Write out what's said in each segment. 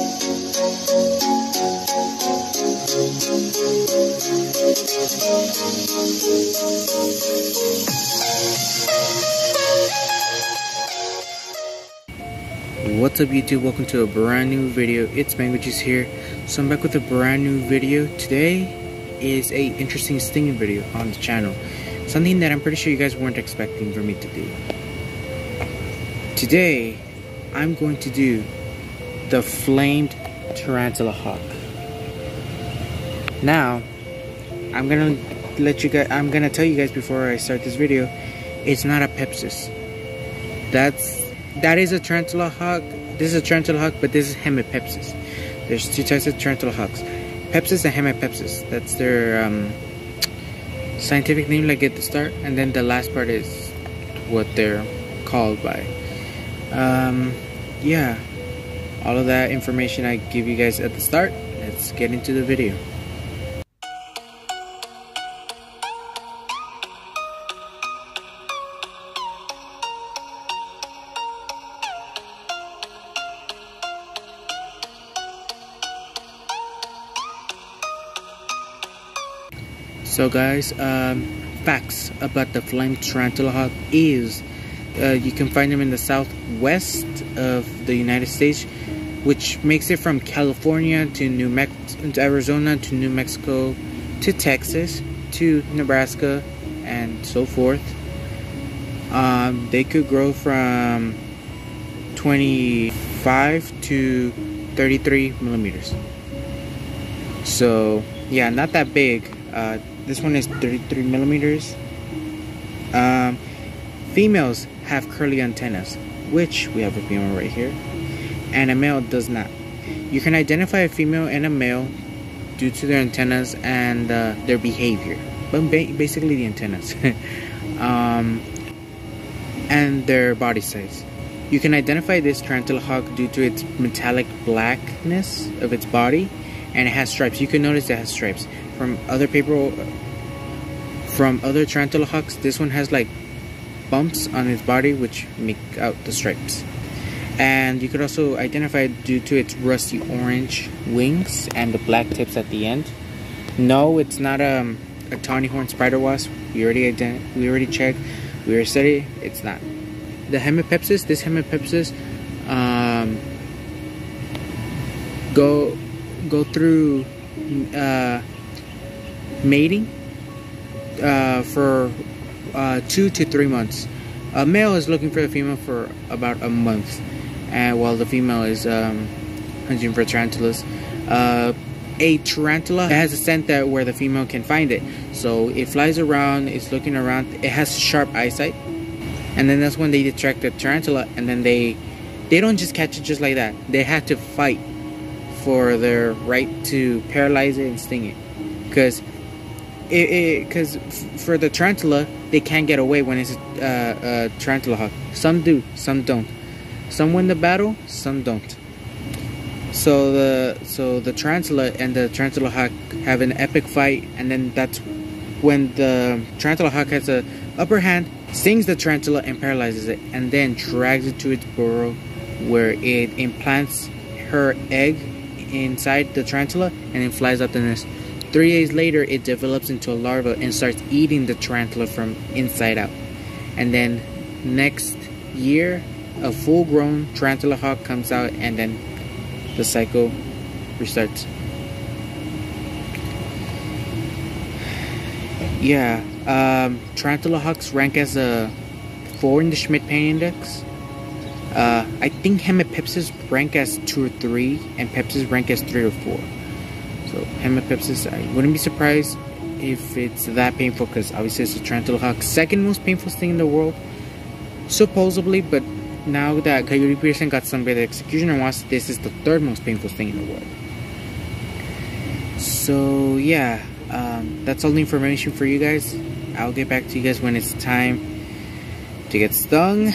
What's up YouTube, welcome to a brand new video, it's Mango here. So I'm back with a brand new video. Today is a interesting stinging video on the channel. Something that I'm pretty sure you guys weren't expecting for me to do. Today, I'm going to do the flamed tarantula hawk. Now, I'm gonna let you guys I'm gonna tell you guys before I start this video, it's not a pepsis. That's that is a tarantula hawk. This is a tarantula hawk, but this is hemipepsis. There's two types of tarantula hawks. Pepsis and hemipepsis. That's their um, scientific name like at the start. And then the last part is what they're called by. Um, yeah. All of that information I give you guys at the start. Let's get into the video. So guys, um, facts about the flame tarantula hawk is uh, you can find them in the southwest of the United States, which makes it from California to New Mex to Arizona to New Mexico to Texas to Nebraska and so forth. Um, they could grow from 25 to 33 millimeters. So yeah, not that big. Uh, this one is 33 millimeters. Um, females have curly antennas, which we have a female right here, and a male does not. You can identify a female and a male due to their antennas and uh, their behavior, but ba basically the antennas, um, and their body size. You can identify this tarantula hawk due to its metallic blackness of its body, and it has stripes. You can notice it has stripes from other people from other tarantula hawks this one has like bumps on its body which make out the stripes and you could also identify it due to its rusty orange wings and the black tips at the end. No it's not um, a tawny horn spider wasp. We already we already checked. We already studied it's not. The hemipepsis this hemipepsis um, go go through uh, mating uh, for uh, two to three months. A male is looking for the female for about a month, and while the female is um, hunting for tarantulas. Uh, a tarantula has a scent that where the female can find it, so it flies around. It's looking around. It has sharp eyesight, and then that's when they detect the tarantula, and then they they don't just catch it just like that. They have to fight for their right to paralyze it and sting it, because because for the tarantula, they can't get away when it's a, uh, a tarantula hawk. Some do, some don't. Some win the battle, some don't. So the so the tarantula and the tarantula hawk have an epic fight, and then that's when the tarantula hawk has a upper hand, stings the tarantula and paralyzes it, and then drags it to its burrow, where it implants her egg inside the tarantula and then flies up the nest. Three days later, it develops into a larva and starts eating the tarantula from inside out. And then next year, a full grown tarantula hawk comes out, and then the cycle restarts. Yeah, um, tarantula hawks rank as a 4 in the Schmidt Pain Index. Uh, I think Hemipepsis rank as 2 or 3, and Pepsis rank as 3 or 4. So hemipepsis, I wouldn't be surprised if it's that painful because obviously it's a tarantula hawk. Second most painful thing in the world, supposedly, but now that Coyote Peterson got some by the executioner wasp, this is the third most painful thing in the world. So yeah, um, that's all the information for you guys. I'll get back to you guys when it's time to get stung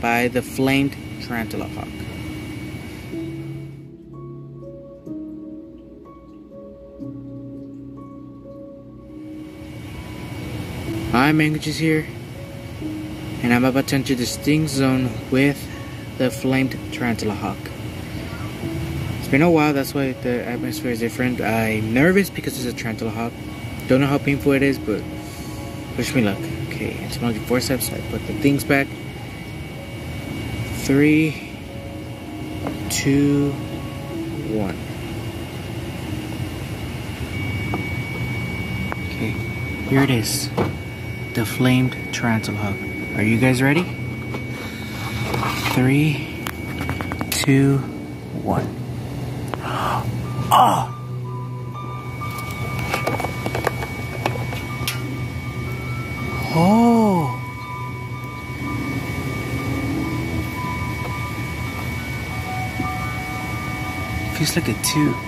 by the flamed tarantula hawk. Hi, Mangojuice here, and I'm about to enter the sting zone with the flamed tarantula hawk. It's been a while, that's why the atmosphere is different. I'm nervous because it's a tarantula hawk. Don't know how painful it is, but wish me luck. Okay, it's entomology forceps, I put the things back. Three, two, one. Okay, here it is. The flamed tarantula hawk. Are you guys ready? Three, two, one. Oh! Oh! Feels like a two.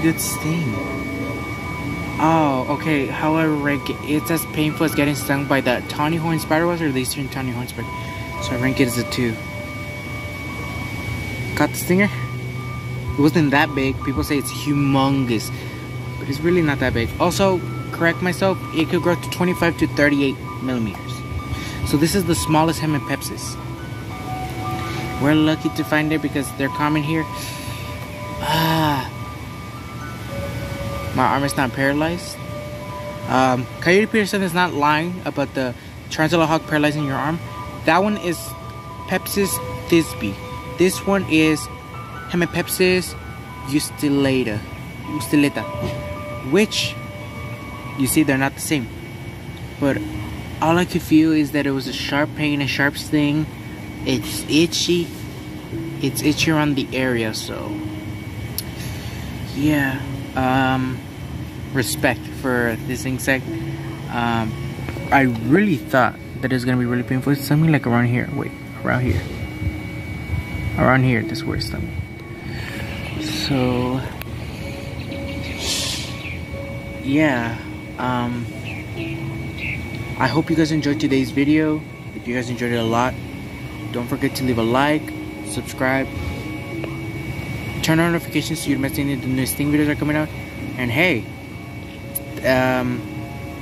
Good sting. Oh, okay. However, it's as painful as getting stung by that tawny horn spider was or the eastern tawny horn spider. So I rank it as a two. Got the stinger? It wasn't that big. People say it's humongous, but it's really not that big. Also, correct myself, it could grow to 25 to 38 millimeters. So this is the smallest hemipepsis. We're lucky to find it because they're common here. Ah, my arm is not paralyzed. Um, Coyote Peterson is not lying about the tarantula hawk paralyzing your arm. That one is Pepsis thisbe. This one is Hemipepsis ustulata, ustulata, which you see they're not the same. But all I could feel is that it was a sharp pain, a sharp sting. It's itchy. It's itchy around the area, so yeah um, respect for this insect. Um, I really thought that it's gonna be really painful. It's something like around here. Wait, around here. Around here, this where it's. So, yeah. Um, I hope you guys enjoyed today's video. If you guys enjoyed it a lot, don't forget to leave a like, subscribe, turn on notifications so you're missing the new Sting videos are coming out. And hey, um,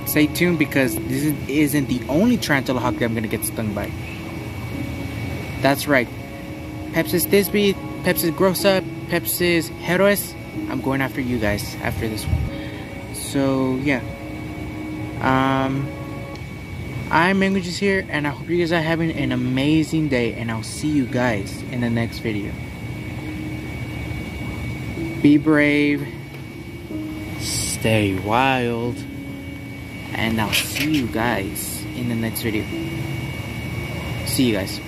stay tuned because this isn't the only tarantula hawk that I'm gonna get stung by. That's right. Pepsis thisbe, Pepsis grossa, Pepsis heroes. I'm going after you guys after this one. So yeah. Um, I'm Mangojuice here, and I hope you guys are having an amazing day, and I'll see you guys in the next video. Be brave, stay wild, and I'll see you guys in the next video. See you guys.